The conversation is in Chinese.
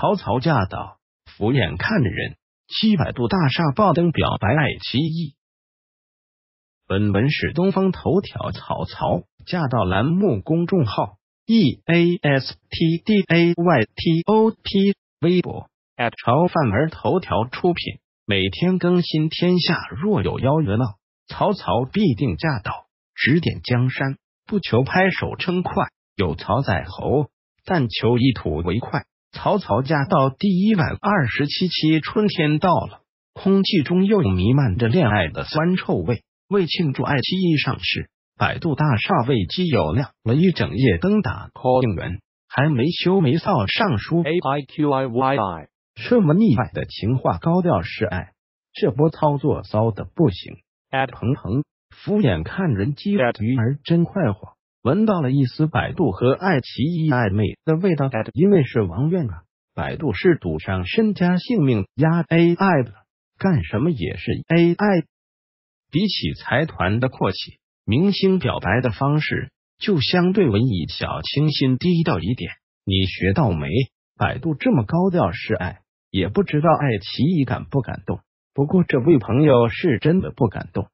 曹操驾到，俯眼看人。七百度大厦爆灯表白爱奇艺。本文是东方头条曹操驾到栏目公众号 e a s t d a y t o p 微博 at 潮范儿头条出品，每天更新。天下若有妖曰闹，曹操必定驾到，指点江山，不求拍手称快，有曹在侯，但求一吐为快。曹操驾到第一百二十七期，春天到了，空气中又弥漫着恋爱的酸臭味。为庆祝爱奇艺上市，百度大厦为基友亮了一整夜灯打 call 应援，还没羞没臊上书 a i q i y i，这么腻歪的情话高调示爱，这波操作骚的不行。鹏鹏敷衍看人机鱼儿真快活。闻到了一丝百度和爱奇艺暧昧的味道，因为是王院啊，百度是赌上身家性命压 AI 的，干什么也是 AI。比起财团的阔气，明星表白的方式就相对文艺小清新低调一点。你学到没？百度这么高调示爱，也不知道爱奇艺感不感动。不过这位朋友是真的不感动。